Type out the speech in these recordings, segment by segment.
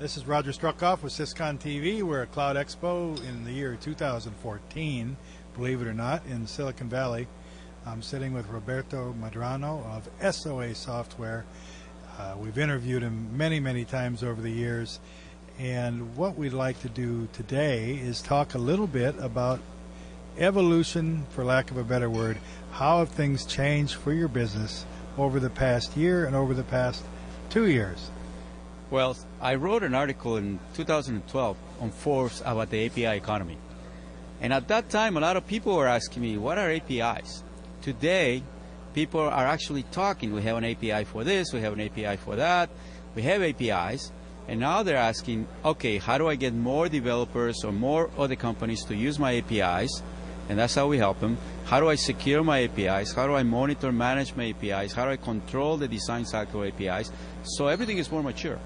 This is Roger Strukhoff with SYS-CON TV. We're at Cloud Expo in the year 2014, believe it or not, in Silicon Valley. I'm sitting with Roberto Medrano of SOA Software. Uh, we've interviewed him many, many times over the years. And what we'd like to do today is talk a little bit about evolution, for lack of a better word. How have things changed for your business over the past year and over the past two years? Well, I wrote an article in 2012 on Forbes about the API economy. And at that time, a lot of people were asking me, what are APIs? Today, people are actually talking. We have an API for this, we have an API for that, we have APIs. And now they're asking, okay, how do I get more developers or more other companies to use my APIs? And that's how we help them. How do I secure my APIs? How do I monitor, manage my APIs? How do I control the design cycle of APIs? So everything is more mature.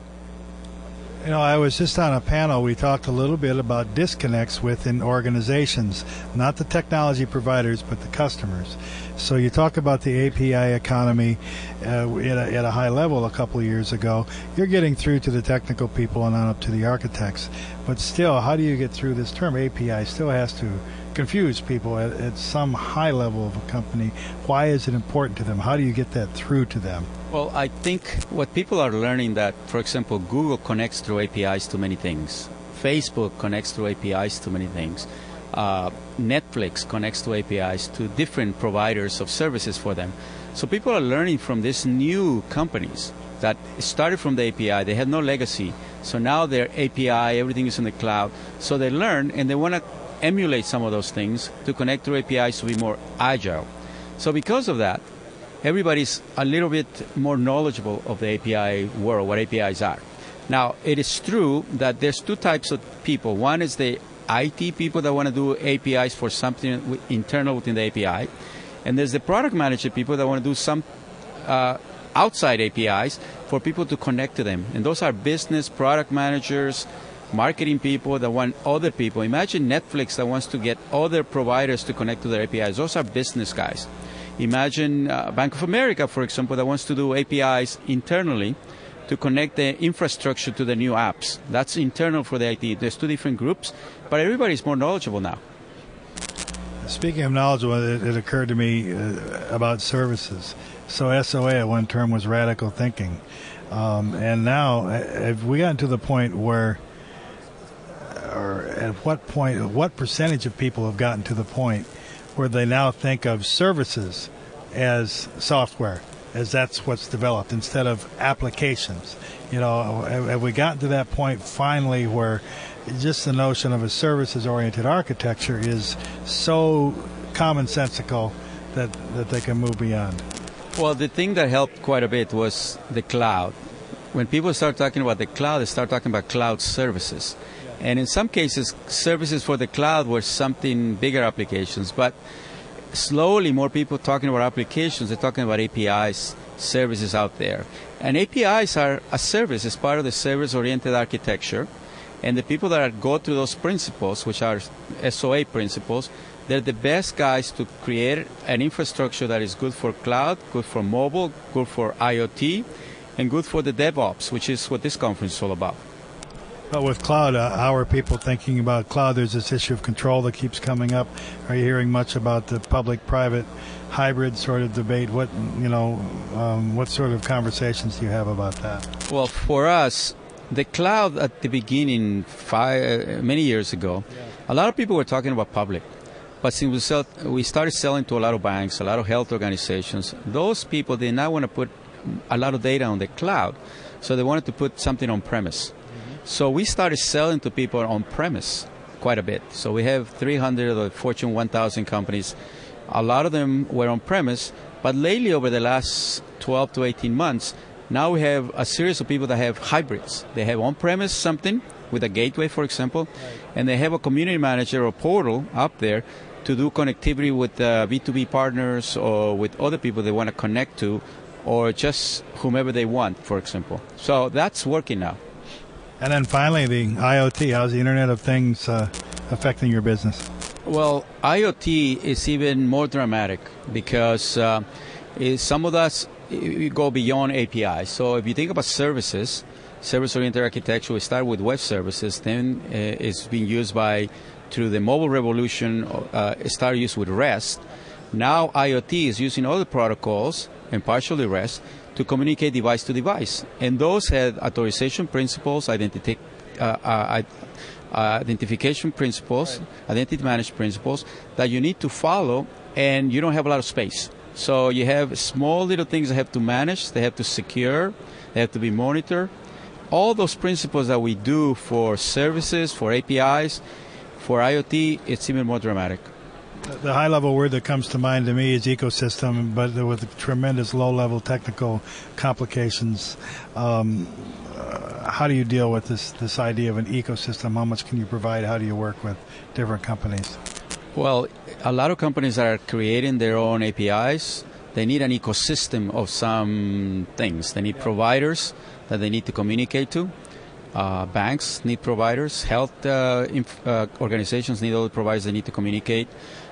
You know, I was just on a panel. We talked a little bit about disconnects within organizations, not the technology providers, but the customers. So you talk about the API economy uh, at, a, at a high level a couple of years ago. You're getting through to the technical people and on up to the architects. But still, how do you get through this term? API still has to confuse people at, at some high level of a company. Why is it important to them? How do you get that through to them? Well, I think what people are learning that, for example, Google connects through APIs to many things. Facebook connects through APIs to many things. Uh, Netflix connects to APIs to different providers of services for them. So people are learning from these new companies that started from the API. They had no legacy. So now their API, everything is in the cloud. So they learn and they want to emulate some of those things to connect through APIs to be more agile. So because of that, everybody's a little bit more knowledgeable of the API world, what APIs are. Now, it is true that there's two types of people. One is the IT people that want to do APIs for something internal within the API, and there's the product manager people that want to do some uh, outside APIs for people to connect to them. And those are business product managers, marketing people that want other people. Imagine Netflix that wants to get other providers to connect to their APIs. Those are business guys. Imagine uh, Bank of America, for example, that wants to do APIs internally to connect the infrastructure to the new apps. That's internal for the IT. There's two different groups, but everybody's more knowledgeable now. Speaking of knowledgeable, it, it occurred to me uh, about services. So SOA at one term was radical thinking. Um, and now, uh, have we gotten to the point where at what point, what percentage of people have gotten to the point where they now think of services as software, as that's what's developed instead of applications? You know, have we gotten to that point finally where just the notion of a services oriented architecture is so commonsensical that, that they can move beyond? Well, the thing that helped quite a bit was the cloud. When people start talking about the cloud, they start talking about cloud services. And in some cases, services for the cloud were something bigger applications. But slowly, more people talking about applications, they're talking about APIs, services out there. And APIs are a service, it's part of the service oriented architecture. And the people that go through those principles, which are SOA principles, they're the best guys to create an infrastructure that is good for cloud, good for mobile, good for IoT, and good for the DevOps, which is what this conference is all about. But with cloud, uh, how are people thinking about cloud? There's this issue of control that keeps coming up. Are you hearing much about the public-private hybrid sort of debate? What you know, um, what sort of conversations do you have about that? Well, for us, the cloud at the beginning, five, uh, many years ago, yeah. a lot of people were talking about public. But since we, sell, we started selling to a lot of banks, a lot of health organizations, those people did not want to put a lot of data on the cloud, so they wanted to put something on premise. So we started selling to people on premise quite a bit. So we have 300 of the Fortune 1000 companies. A lot of them were on premise, but lately, over the last 12 to 18 months, now we have a series of people that have hybrids. They have on premise something with a gateway, for example, and they have a community manager or portal up there to do connectivity with uh, B2B partners or with other people they want to connect to or just whomever they want, for example. So that's working now. And then finally, the IoT. How's the Internet of Things uh, affecting your business? Well, IoT is even more dramatic because uh, some of us go beyond API. So if you think about services, service-oriented architecture. We start with web services, then uh, it's being used by through the mobile revolution. Uh, started used with REST. Now IoT is using other protocols and partially REST to communicate device to device, and those had authorization principles, identity. Uh, uh, uh, identification principles, right. identity management principles that you need to follow, and you don't have a lot of space. So you have small little things that have to manage, they have to secure, they have to be monitored. All those principles that we do for services, for APIs, for IoT, it's even more dramatic. The high level word that comes to mind to me is ecosystem, but with tremendous low level technical complications. Um, uh, how do you deal with this, this idea of an ecosystem? How much can you provide? How do you work with different companies? Well, a lot of companies are creating their own APIs. They need an ecosystem of some things. They need providers that they need to communicate to. Uh, banks need providers. Health uh, inf- uh, organizations need other providers they need to communicate.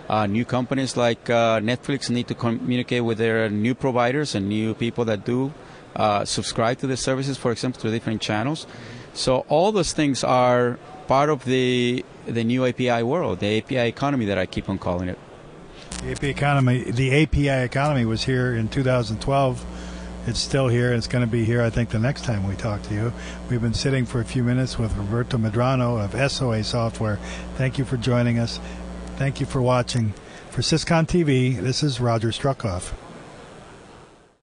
Uh, new companies like uh, Netflix need to communicate with their new providers and new people that do uh, subscribe to the services, for example, to different channels. So all those things are part of the the new API world, the API economy that I keep on calling it. The API economy, the API economy was here in 2012. It's still here. And It's going to be here, I think, the next time we talk to you. We've been sitting for a few minutes with Roberto Medrano of SOA Software. Thank you for joining us. Thank you for watching. For SYS-CON TV, this is Roger Strukhoff.